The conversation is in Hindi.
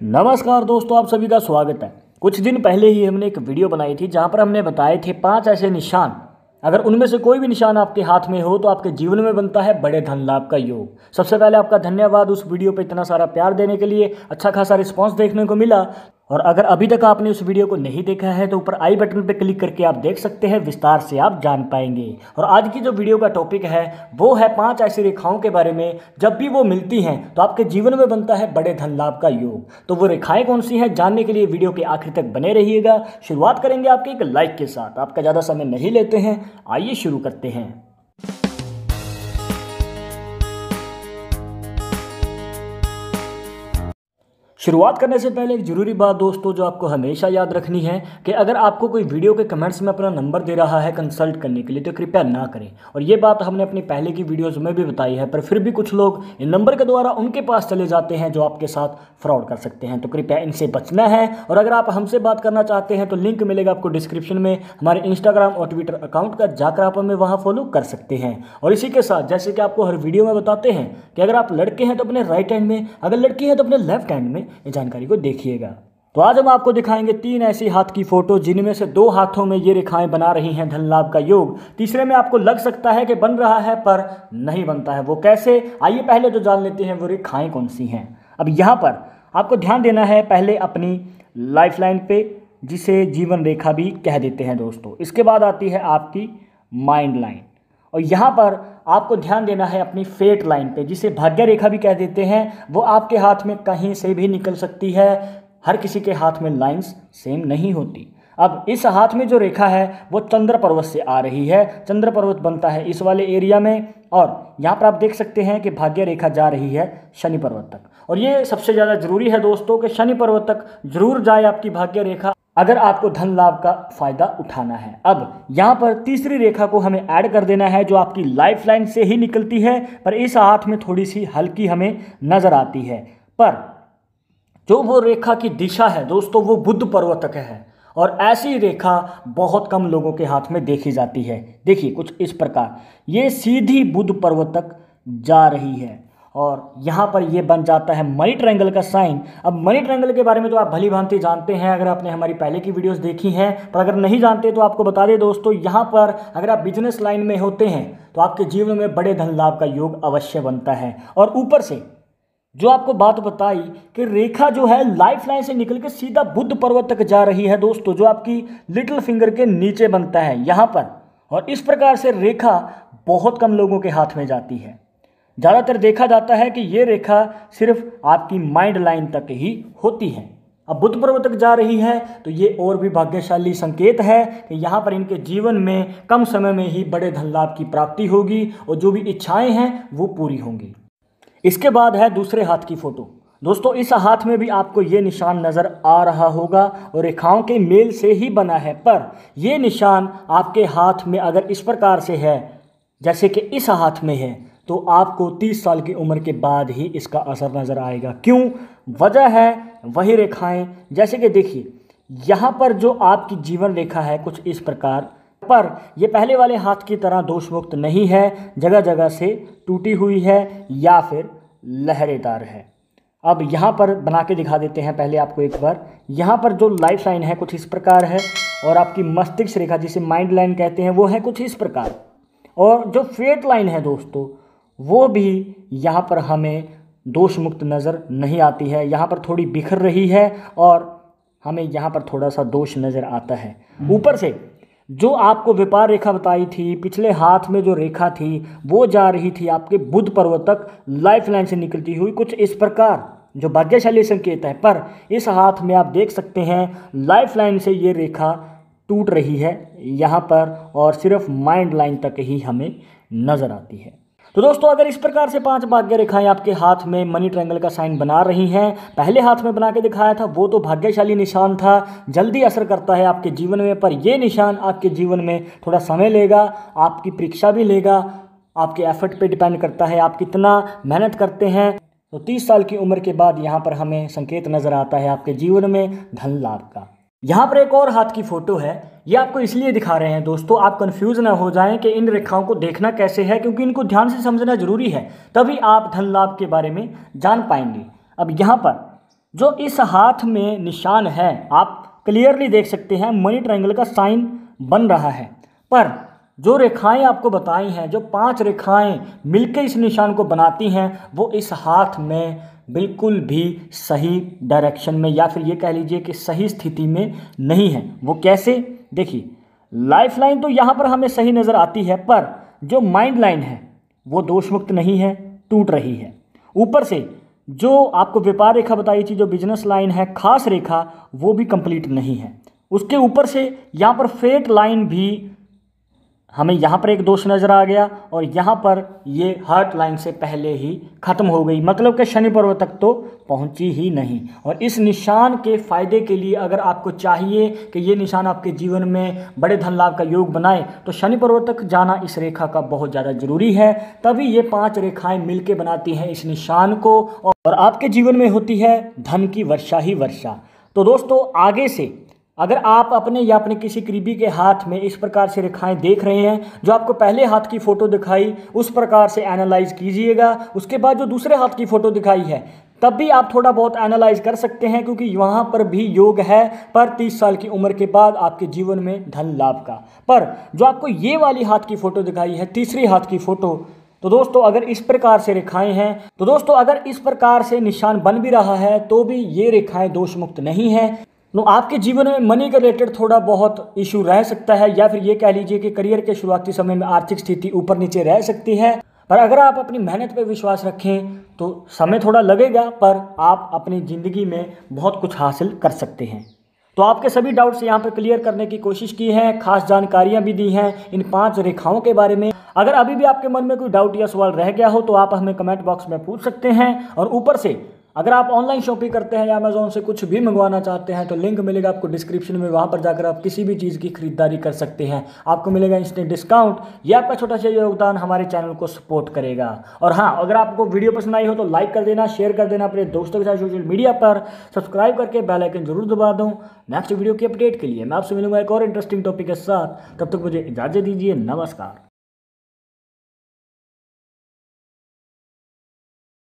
नमस्कार दोस्तों, आप सभी का स्वागत है। कुछ दिन पहले ही हमने एक वीडियो बनाई थी, जहाँ पर हमने बताए थे पाँच ऐसे निशान। अगर उनमें से कोई भी निशान आपके हाथ में हो तो आपके जीवन में बनता है बड़े धन लाभ का योग। सबसे पहले आपका धन्यवाद उस वीडियो पर इतना सारा प्यार देने के लिए। अच्छा खासा रिस्पॉन्स देखने को मिला और अगर अभी तक आपने उस वीडियो को नहीं देखा है तो ऊपर आई बटन पर क्लिक करके आप देख सकते हैं, विस्तार से आप जान पाएँगे। और आज की जो वीडियो का टॉपिक है, वो है पाँच ऐसी रेखाओं के बारे में। जब भी वो मिलती हैं तो आपके जीवन में बनता है बड़े धन लाभ का योग। तो वो रेखाएँ कौन सी हैं, जानने के लिए वीडियो के आखिर तक बने रहिएगा। शुरुआत करेंगे आपके एक लाइक के साथ। आपका ज़्यादा समय नहीं लेते हैं, आइए शुरू करते हैं। शुरुआत करने से पहले एक ज़रूरी बात दोस्तों जो आपको हमेशा याद रखनी है कि अगर आपको कोई वीडियो के कमेंट्स में अपना नंबर दे रहा है कंसल्ट करने के लिए तो कृपया ना करें। और ये बात हमने अपनी पहले की वीडियोज़ में भी बताई है, पर फिर भी कुछ लोग इन नंबर के द्वारा उनके पास चले जाते हैं जो आपके साथ फ्रॉड कर सकते हैं। तो कृपया इनसे बचना है। और अगर आप हमसे बात करना चाहते हैं तो लिंक मिलेगा आपको डिस्क्रिप्शन में। हमारे इंस्टाग्राम और ट्विटर अकाउंट का, जाकर आप हमें वहाँ फॉलो कर सकते हैं। और इसी के साथ, जैसे कि आपको हर वीडियो में बताते हैं कि अगर आप लड़के हैं तो अपने राइट हैंड में, अगर लड़की है तो अपने लेफ़्ट हैंड में। जानकारी को देखिएगा। तो आज हम आपको दिखाएँगे तीन ऐसी हाथ की फ़ोटो, जिनमें से दो हाथों में ये रेखाएँ बना रही हैं धन लाभ का योग। तीसरे में आपको लग सकता है कि बन रहा है, पर नहीं बनता है। वो कैसे? आइए पहले जो जान लेते हैं, वो रेखाएँ कौन सी हैं। अब यहाँ पर आपको ध्यान देना है, पहले अपनी लाइफ लाइन पे, जिसे जीवन रेखा भी कह देते हैं दोस्तों। इसके बाद आती है आपकी माइंड लाइन। और यहाँ पर आपको ध्यान देना है अपनी फेट लाइन पे, जिसे भाग्य रेखा भी कह देते हैं, वो आपके हाथ में कहीं से भी निकल सकती है। हर किसी के हाथ में लाइंस सेम नहीं होती। अब इस हाथ में जो रेखा है, वो चंद्र पर्वत से आ रही है। चंद्र पर्वत बनता है इस वाले एरिया में और यहाँ पर आप देख सकते हैं कि भाग्य रेखा जा रही है शनि पर्वत तक। और ये सबसे ज़्यादा ज़रूरी है दोस्तों कि शनि पर्वत तक ज़रूर जाए आपकी भाग्य रेखा, अगर आपको धन लाभ का फ़ायदा उठाना है। अब यहाँ पर तीसरी रेखा को हमें ऐड कर देना है, जो आपकी लाइफ लाइन से ही निकलती है, पर इस हाथ में थोड़ी सी हल्की हमें नज़र आती है। पर जो वो रेखा की दिशा है दोस्तों, वो बुद्ध पर्वत तक है। और ऐसी रेखा बहुत कम लोगों के हाथ में देखी जाती है। देखिए, कुछ इस प्रकार। ये सीधी बुद्ध पर्वत तक जा रही है और यहाँ पर ये बन जाता है मनी ट्रायंगल का साइन। अब मनी ट्रायंगल के बारे में तो आप भली भांति जानते हैं, अगर आपने हमारी पहले की वीडियोस देखी हैं, पर अगर नहीं जानते तो आपको बता दें दोस्तों, यहाँ पर अगर आप बिज़नेस लाइन में होते हैं तो आपके जीवन में बड़े धन लाभ का योग अवश्य बनता है। और ऊपर से जो आपको बात बताई कि रेखा जो है लाइफ लाइन से निकल के सीधा बुद्ध पर्वत तक जा रही है दोस्तों, जो आपकी लिटिल फिंगर के नीचे बनता है, यहाँ पर। और इस प्रकार से रेखा बहुत कम लोगों के हाथ में जाती है। ज़्यादातर देखा जाता है कि ये रेखा सिर्फ़ आपकी माइंड लाइन तक ही होती है। अब बुद्ध पर्वत तक जा रही है तो ये और भी भाग्यशाली संकेत है कि यहाँ पर इनके जीवन में कम समय में ही बड़े धन लाभ की प्राप्ति होगी और जो भी इच्छाएँ हैं, वो पूरी होंगी। इसके बाद है दूसरे हाथ की फ़ोटो। दोस्तों, इस हाथ में भी आपको ये निशान नज़र आ रहा होगा और रेखाओं के मेल से ही बना है, पर यह निशान आपके हाथ में अगर इस प्रकार से है, जैसे कि इस हाथ में है तो आपको 30 साल की उम्र के बाद ही इसका असर नज़र आएगा। क्यों? वजह है वही रेखाएँ। जैसे कि देखिए, यहाँ पर जो आपकी जीवन रेखा है, कुछ इस प्रकार पर यह पहले वाले हाथ की तरह दोष मुक्त नहीं है जगह जगह से टूटी हुई है या फिर लहरेदार है। अब यहाँ पर बना के दिखा देते हैं पहले आपको एक बार। यहाँ पर जो लाइफ लाइन है, कुछ इस प्रकार है और आपकी मस्तिष्क रेखा जिसे माइंड लाइन कहते हैं, वो है कुछ इस प्रकार। और जो फेट लाइन है दोस्तों, वो भी यहाँ पर हमें दोष मुक्त नज़र नहीं आती है। यहाँ पर थोड़ी बिखर रही है और हमें यहाँ पर थोड़ा सा दोष नज़र आता है। ऊपर से जो आपको व्यापार रेखा बताई थी, पिछले हाथ में जो रेखा थी, वो जा रही थी आपके बुध पर्वत तक लाइफ लाइन से निकलती हुई कुछ इस प्रकार, जो भाग्यशाली संकेत है। पर इस हाथ में आप देख सकते हैं लाइफ लाइन से ये रेखा टूट रही है, यहाँ पर, और सिर्फ़ माइंड लाइन तक ही हमें नज़र आती है। तो दोस्तों, अगर इस प्रकार से पाँच भाग्य रेखाएँ आपके हाथ में मनी ट्रायंगल का साइन बना रही हैं, पहले हाथ में बना के दिखाया था, वो तो भाग्यशाली निशान था, जल्दी असर करता है आपके जीवन में, पर यह निशान आपके जीवन में थोड़ा समय लेगा, आपकी परीक्षा भी लेगा, आपके एफर्ट पे डिपेंड करता है, आप कितना मेहनत करते हैं। तो तीस साल की उम्र के बाद यहाँ पर हमें संकेत नज़र आता है आपके जीवन में धन लाभ का। यहाँ पर एक और हाथ की फ़ोटो है। ये आपको इसलिए दिखा रहे हैं दोस्तों, आप कंफ्यूज ना हो जाएँ कि इन रेखाओं को देखना कैसे है, क्योंकि इनको ध्यान से समझना ज़रूरी है, तभी आप धन लाभ के बारे में जान पाएँगे। अब यहाँ पर, जो इस हाथ में निशान है, आप क्लियरली देख सकते हैं मनी ट्रायंगल का साइन बन रहा है। पर जो रेखाएँ आपको बताई हैं, जो पाँच रेखाएँ मिलकर इस निशान को बनाती हैं, वो इस हाथ में बिल्कुल भी सही डायरेक्शन में या फिर ये कह लीजिए कि सही स्थिति में नहीं है। वो कैसे? देखिए लाइफ लाइन तो यहाँ पर हमें सही नज़र आती है, पर जो माइंड लाइन है, वो दोष मुक्त नहीं है, टूट रही है। ऊपर से जो आपको व्यापार रेखा बताई थी, जो बिज़नेस लाइन है, खास रेखा, वो भी कंप्लीट नहीं है। उसके ऊपर से यहाँ पर फेट लाइन भी हमें यहाँ पर एक दोष नज़र आ गया और यहाँ पर ये हार्ट लाइन से पहले ही ख़त्म हो गई। मतलब कि शनि पर्व तक तो पहुँची ही नहीं। और इस निशान के फ़ायदे के लिए अगर आपको चाहिए कि ये निशान आपके जीवन में बड़े धन लाभ का योग बनाए तो शनि पर्व तक जाना इस रेखा का बहुत ज़्यादा ज़रूरी है। तभी ये पाँच रेखाएँ मिलके बनाती हैं इस निशान को और आपके जीवन में होती है धन की वर्षा ही वर्षा। तो दोस्तों, आगे से अगर आप अपने या अपने किसी करीबी के हाथ में इस प्रकार से रेखाएँ देख रहे हैं, जो आपको पहले हाथ की फ़ोटो दिखाई, उस प्रकार से एनालाइज कीजिएगा। उसके बाद जो दूसरे हाथ की फ़ोटो दिखाई है, तब भी आप थोड़ा बहुत एनालाइज कर सकते हैं, क्योंकि वहाँ पर भी योग है। पर तीस साल की उम्र के बाद आपके जीवन में धन लाभ का। पर जो आपको ये वाली हाथ की फ़ोटो दिखाई है, तीसरी हाथ की फ़ोटो तो दोस्तों, अगर इस प्रकार से रेखाएँ हैं तो दोस्तों, अगर इस प्रकार से निशान बन भी रहा है तो भी ये रेखाएँ दोष मुक्त नहीं है। तो आपके जीवन में मनी के रिलेटेड थोड़ा बहुत इशू रह सकता है, या फिर ये कह लीजिए कि करियर के शुरुआती समय में आर्थिक स्थिति ऊपर नीचे रह सकती है। पर अगर आप अपनी मेहनत पर विश्वास रखें तो समय थोड़ा लगेगा, पर आप अपनी ज़िंदगी में बहुत कुछ हासिल कर सकते हैं। तो आपके सभी डाउट्स यहाँ पर क्लियर करने की कोशिश की है, खास जानकारियाँ भी दी हैं इन पाँच रेखाओं के बारे में। अगर अभी भी आपके मन में कोई डाउट या सवाल रह गया हो तो आप हमें कमेंट बॉक्स में पूछ सकते हैं। और ऊपर से अगर आप ऑनलाइन शॉपिंग करते हैं या अमेजोन से कुछ भी मंगवाना चाहते हैं तो लिंक मिलेगा आपको डिस्क्रिप्शन में। वहाँ पर जाकर आप किसी भी चीज़ की खरीदारी कर सकते हैं। आपको मिलेगा इंस्टेंट डिस्काउंट ये आपका छोटा सा योगदान हमारे चैनल को सपोर्ट करेगा। और हाँ अगर आपको वीडियो पसंद आई हो तो लाइक कर देना शेयर कर देना अपने दोस्तों के साथ सोशल मीडिया पर। सब्सक्राइब करके बेलाइकन ज़रूर दबा दूँ। नेक्स्ट वीडियो की अपडेट के लिए मैं आपसे मिलूँगा एक और इंटरेस्टिंग टॉपिक के साथ। तब तक मुझे इजाज़त दीजिए। नमस्कार।